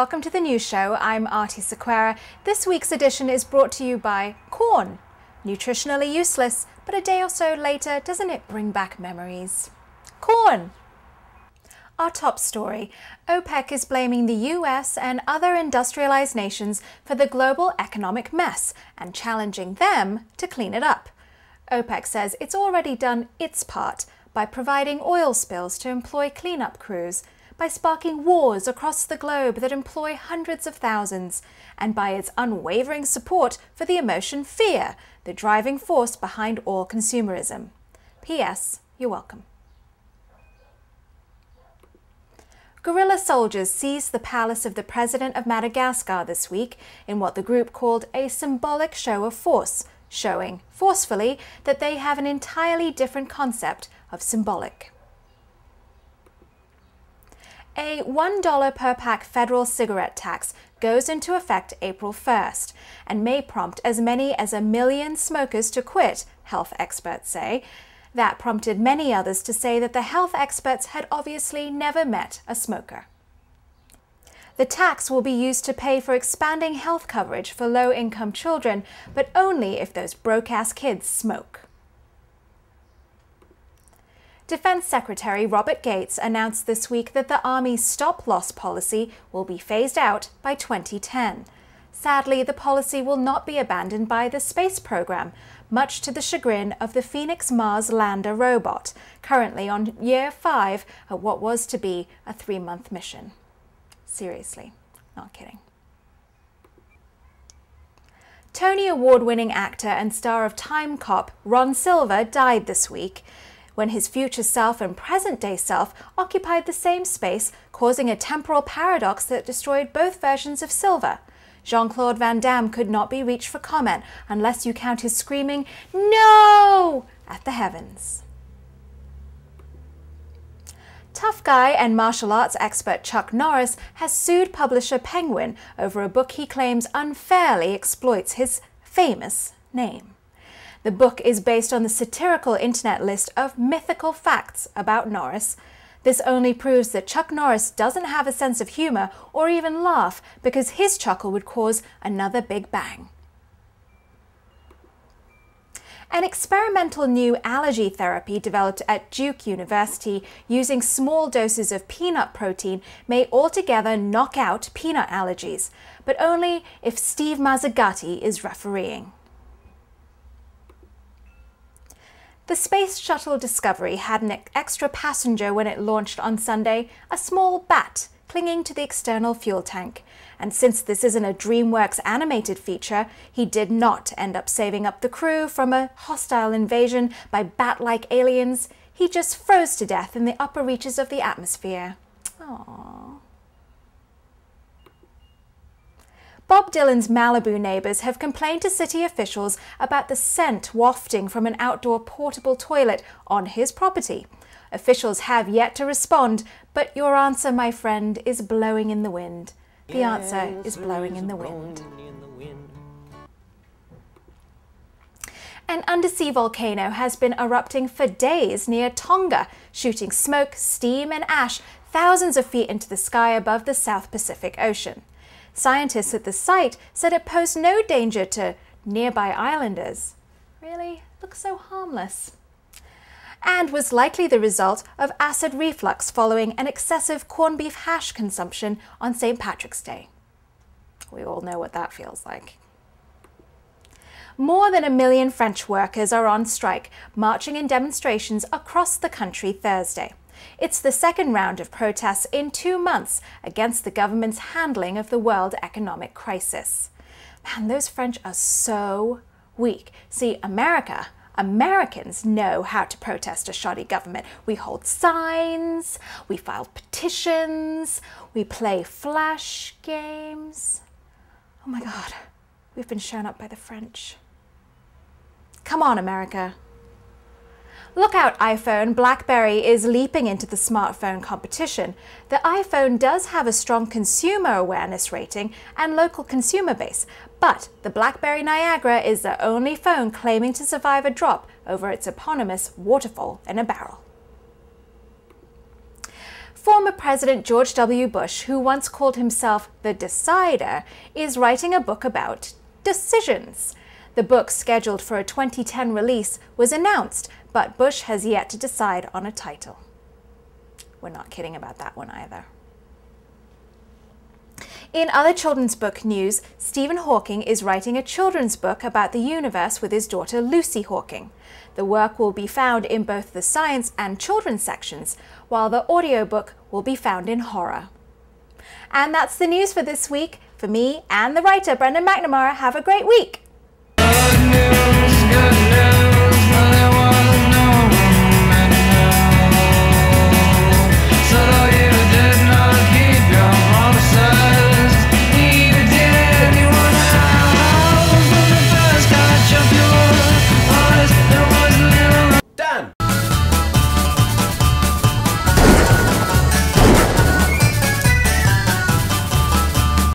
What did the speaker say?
welcome to the news show. I'm Aarti Sequeira. This week's edition is brought to you by corn. Nutritionally useless, but a day or so later, doesn't it bring back memories? Corn! Our top story OPEC is blaming the US and other industrialized nations for the global economic mess and challenging them to clean it up. OPEC says it's already done its part by providing oil spills to employ cleanup crews by sparking wars across the globe that employ hundreds of thousands, and by its unwavering support for the emotion fear, the driving force behind all consumerism. P.S. You're welcome. Guerrilla soldiers seized the palace of the president of Madagascar this week in what the group called a symbolic show of force, showing, forcefully, that they have an entirely different concept of symbolic. A $1 per pack federal cigarette tax goes into effect April 1st and may prompt as many as a million smokers to quit, health experts say. That prompted many others to say that the health experts had obviously never met a smoker. The tax will be used to pay for expanding health coverage for low income children, but only if those broke ass kids smoke. Defense Secretary Robert Gates announced this week that the Army's stop loss policy will be phased out by 2010. Sadly, the policy will not be abandoned by the space program, much to the chagrin of the Phoenix Mars lander robot, currently on year five of what was to be a three month mission. Seriously, not kidding. Tony Award winning actor and star of Time Cop, Ron Silver, died this week when his future self and present day self occupied the same space, causing a temporal paradox that destroyed both versions of Silver. Jean Claude Van Damme could not be reached for comment unless you count his screaming, No! at the heavens. Tough guy and martial arts expert Chuck Norris has sued publisher Penguin over a book he claims unfairly exploits his famous name. The book is based on the satirical internet list of mythical facts about Norris. This only proves that Chuck Norris doesn't have a sense of humor or even laugh because his chuckle would cause another big bang. An experimental new allergy therapy developed at Duke University using small doses of peanut protein may altogether knock out peanut allergies, but only if Steve Mazzagatti is refereeing. The Space Shuttle Discovery had an extra passenger when it launched on Sunday, a small bat clinging to the external fuel tank. And since this isn't a DreamWorks animated feature, he did not end up saving up the crew from a hostile invasion by bat-like aliens. He just froze to death in the upper reaches of the atmosphere. Aww. Bob Dylan's Malibu neighbours have complained to city officials about the scent wafting from an outdoor portable toilet on his property. Officials have yet to respond, but your answer, my friend, is blowing in the wind. The answer is blowing in the wind. in the wind. An undersea volcano has been erupting for days near Tonga, shooting smoke, steam, and ash thousands of feet into the sky above the South Pacific Ocean. Scientists at the site said it posed no danger to nearby islanders. Really? Looks so harmless. And was likely the result of acid reflux following an excessive corned beef hash consumption on St. Patrick's Day. We all know what that feels like. More than a million French workers are on strike, marching in demonstrations across the country Thursday. It's the second round of protests in two months against the government's handling of the world economic crisis. Man, those French are so weak. See, America, Americans know how to protest a shoddy government. We hold signs, we file petitions, we play flash games. Oh my God, we've been shown up by the French. Come on, America. Look out iPhone, BlackBerry is leaping into the smartphone competition. The iPhone does have a strong consumer awareness rating and local consumer base, but the BlackBerry Niagara is the only phone claiming to survive a drop over its eponymous waterfall in a barrel. former President George W. Bush, who once called himself the Decider, is writing a book about decisions. The book, scheduled for a 2010 release, was announced, but Bush has yet to decide on a title. We're not kidding about that one either. In other children's book news, Stephen Hawking is writing a children's book about the universe with his daughter Lucy Hawking. The work will be found in both the science and children's sections, while the audiobook will be found in horror. And that's the news for this week. For me and the writer, Brendan McNamara, have a great week news, good news.